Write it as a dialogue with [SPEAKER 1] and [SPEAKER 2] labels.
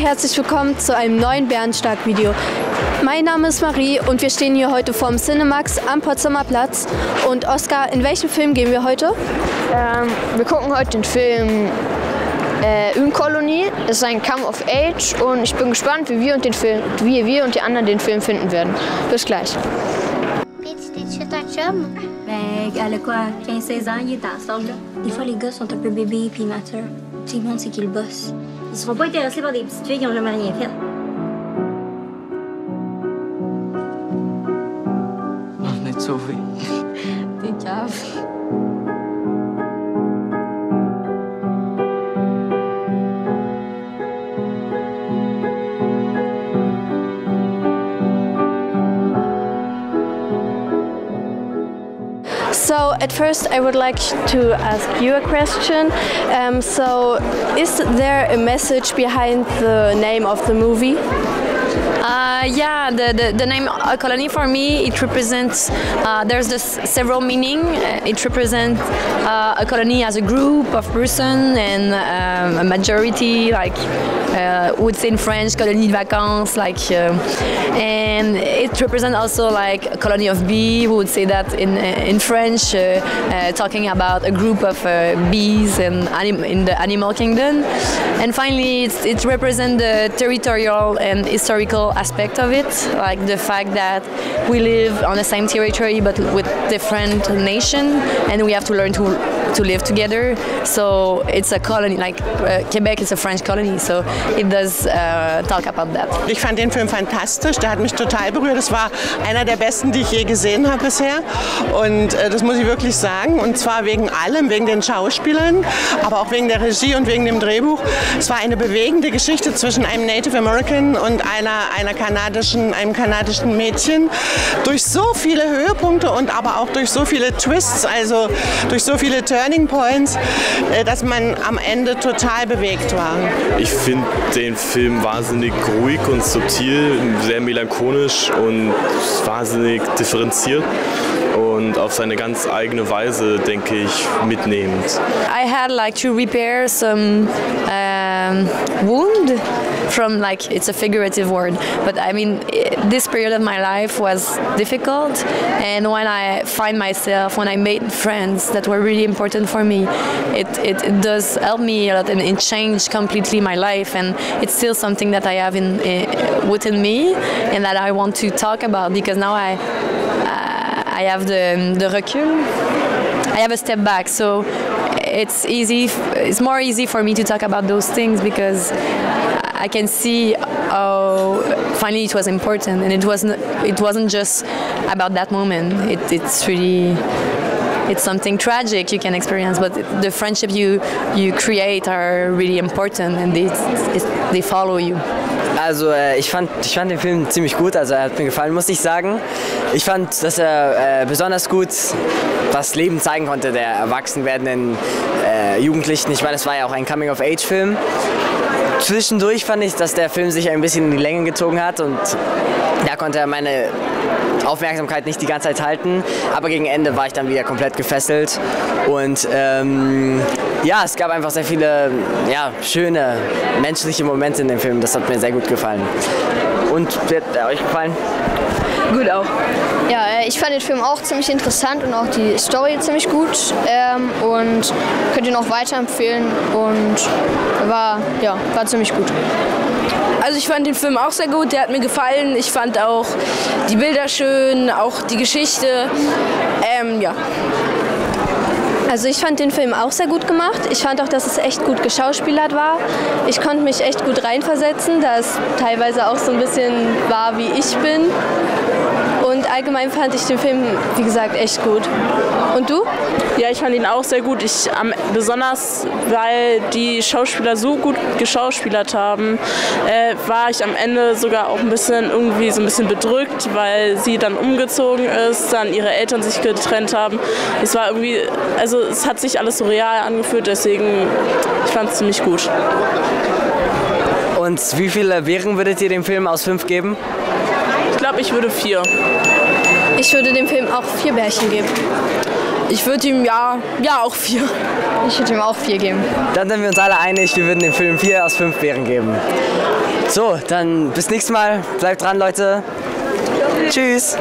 [SPEAKER 1] herzlich willkommen zu einem neuen Bärenstark-Video. Mein Name ist Marie und wir stehen hier heute vorm Cinemax am Potsdamer Platz. Und Oskar, in welchen Film gehen wir heute?
[SPEAKER 2] Ähm, wir gucken heute den Film äh, Ünkolonie. Es ist ein Come of Age und ich bin gespannt, wie wir und, den Film, wie wir und die anderen den Film finden werden. Bis gleich.
[SPEAKER 3] Ben, elle a quoi? 15-16 ans, il est âge-là. Des fois, les gars sont un peu bébés puis immatures. Tout le monde sait qu'ils bossent. Ils seront pas intéressés par des petites filles qui ont jamais rien fait.
[SPEAKER 4] On te sauver.
[SPEAKER 3] T'es cave.
[SPEAKER 1] At first, I would like to ask you a question. Um, so, is there a message behind the name of the movie?
[SPEAKER 5] Uh, yeah, the, the, the name colony for me it represents. Uh, there's this several meaning. It represents uh, a colony as a group of person and um, a majority, like uh, would say in French, colonie de vacances, like, uh, and it represents also like a colony of bee. We would say that in in French, uh, uh, talking about a group of bees and in the animal kingdom. And finally, it's, it represents the territorial and historical aspect of it, like the fact that we live on the same territory but with different nation, and we have to learn to to live together. So it's a colony, like uh, Quebec is a French colony, so it does uh, talk about that.
[SPEAKER 6] Ich fand den Film fantastisch, der hat mich total berührt. Es war einer der besten, die ich je gesehen habe bisher. Und äh, das muss ich wirklich sagen. Und zwar wegen allem, wegen den Schauspielern, aber auch wegen der Regie und wegen dem Drehbuch. Es war eine bewegende Geschichte zwischen einem Native American und einer, einer kanadischen, einem kanadischen Mädchen. Durch so viele Höhepunkte und aber auch durch so viele Twists, also durch so viele Turning Points, äh, dass man am Ende total bewegt war.
[SPEAKER 7] Ich finde den Film wahnsinnig ruhig und subtil, sehr melancholisch und wahnsinnig differenziert und auf seine ganz eigene Weise, denke ich, mitnehmend.
[SPEAKER 5] I had like to repair some um, wound from like it's a figurative word, but I mean i this period of my life was difficult, and when I find myself, when I made friends that were really important for me, it, it, it does help me a lot and it changed completely my life, and it's still something that I have in, in within me and that I want to talk about because now I uh, I have the, the recul. I have a step back, so it's easy. It's more easy for me to talk about those things because I can see how finally it was important, and it wasn't. It wasn't just about that moment. It, it's really. It's something tragic you can experience, but the friendship you you create are really important, and they they follow you.
[SPEAKER 4] Also äh, ich, fand, ich fand den Film ziemlich gut, also er hat mir gefallen, muss ich sagen. Ich fand, dass er äh, besonders gut das Leben zeigen konnte der erwachsen werdenden äh, Jugendlichen. Ich meine, es war ja auch ein Coming-of-Age-Film. Zwischendurch fand ich, dass der Film sich ein bisschen in die Länge gezogen hat und da konnte er meine Aufmerksamkeit nicht die ganze Zeit halten, aber gegen Ende war ich dann wieder komplett gefesselt und ähm, ja, es gab einfach sehr viele ja, schöne menschliche Momente in dem Film, das hat mir sehr gut gefallen. Und hat er euch gefallen?
[SPEAKER 2] Gut auch. Ja, äh, ich fand den Film auch ziemlich interessant und auch die Story ziemlich gut ähm, und könnte ihn auch weiterempfehlen und war, ja, war ziemlich gut.
[SPEAKER 8] Also ich fand den Film auch sehr gut, der hat mir gefallen. Ich fand auch die Bilder schön, auch die Geschichte. Ähm, ja.
[SPEAKER 1] Also ich fand den Film auch sehr gut gemacht. Ich fand auch, dass es echt gut geschauspielert war. Ich konnte mich echt gut reinversetzen, da es teilweise auch so ein bisschen war, wie ich bin. Und allgemein fand ich den Film, wie gesagt, echt gut. Und du?
[SPEAKER 9] Ja, ich fand ihn auch sehr gut. Ich, am, besonders weil die Schauspieler so gut geschauspielert haben, äh, war ich am Ende sogar auch ein bisschen irgendwie so ein bisschen bedrückt, weil sie dann umgezogen ist, dann ihre Eltern sich getrennt haben. Es war irgendwie, also es hat sich alles so real angefühlt, deswegen ich fand es ziemlich gut.
[SPEAKER 4] Und wie viele Beeren würdet ihr dem Film aus fünf geben?
[SPEAKER 9] Ich glaube, ich würde vier.
[SPEAKER 1] Ich würde dem Film auch vier Bärchen geben.
[SPEAKER 8] Ich würde ihm ja, ja auch vier.
[SPEAKER 2] Ich würde ihm auch vier geben.
[SPEAKER 4] Dann sind wir uns alle einig, wir würden dem Film vier aus fünf Beeren geben. So, dann bis nächstes Mal. Bleibt dran, Leute. Tschüss.